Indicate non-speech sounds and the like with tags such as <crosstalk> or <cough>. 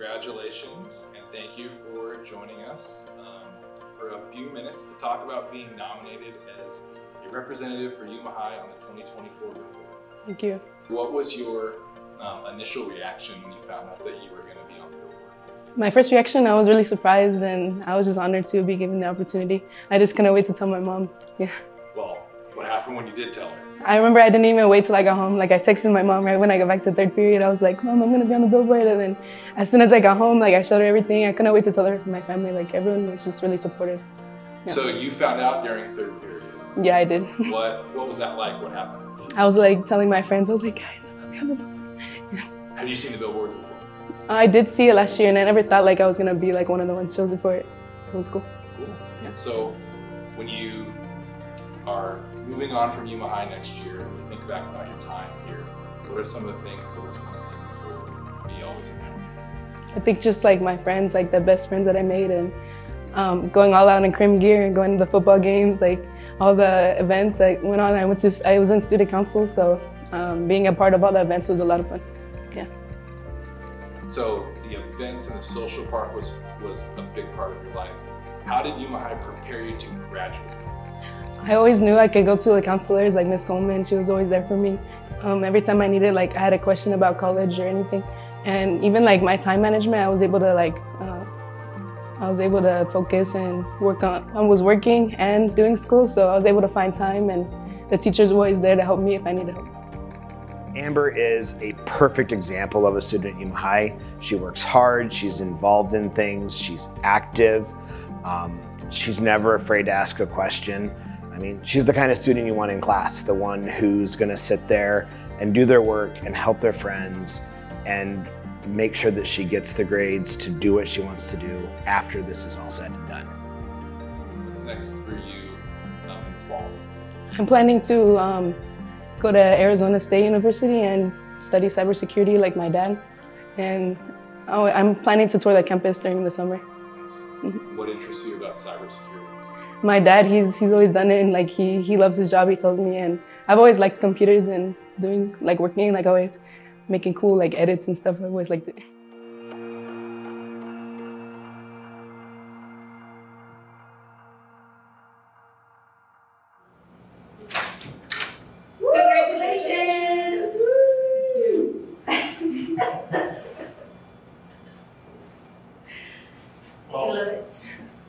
congratulations and thank you for joining us um, for a few minutes to talk about being nominated as a representative for Yuma High on the 2024 Billboard. Thank you. What was your um, initial reaction when you found out that you were going to be on the Billboard? My first reaction, I was really surprised and I was just honored to be given the opportunity. I just couldn't wait to tell my mom. Yeah. Happened when you did tell her? I remember I didn't even wait till I got home. Like I texted my mom right when I got back to third period. I was like, Mom, I'm gonna be on the billboard. And then as soon as I got home, like I showed her everything. I couldn't wait to tell the rest of my family. Like everyone was just really supportive. Yeah. So you found out during third period. Yeah, I did. <laughs> What What was that like? What happened? I was like telling my friends, I was like, guys, I'm gonna be on the billboard. Have you seen the billboard before? I did see it last year and I never thought like I was gonna be like one of the ones chosen for it. It was cool. Cool. Yeah. So when you are moving on from Yuma High next year, and think back about your time here, what are some of the things that will be always in memory? I think just like my friends, like the best friends that I made and um, going all out in crim gear and going to the football games, like all the events that went on. I went to, I was in student council, so um, being a part of all the events was a lot of fun. Yeah. So the events and the social part was was a big part of your life. How did Yuma High prepare you to graduate? I always knew I could go to the counselors, like Miss Coleman. She was always there for me. Um, every time I needed, like, I had a question about college or anything, and even like my time management, I was able to like, uh, I was able to focus and work on. I was working and doing school, so I was able to find time, and the teachers were always there to help me if I needed help. Amber is a perfect example of a student at High. She works hard, she's involved in things, she's active, um, she's never afraid to ask a question. I mean, she's the kind of student you want in class, the one who's gonna sit there and do their work and help their friends and make sure that she gets the grades to do what she wants to do after this is all said and done. What's next for you um, in fall? I'm planning to um, go to Arizona State University and study cybersecurity like my dad, and oh, I'm planning to tour the campus during the summer. What interests you about cybersecurity? my dad, he's, he's always done it and like he, he loves his job, he tells me. And I've always liked computers and doing like working, like always making cool like edits and stuff. I've always liked it. Congratulations! <laughs> I love it. <laughs>